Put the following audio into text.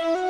you